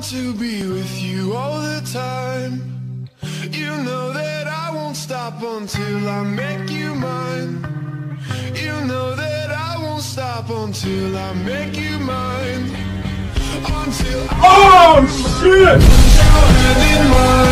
want to be with you all the time. You know that I won't stop until I make you mine. You know that I won't stop until I make you mine. Until I Oh shit! mine.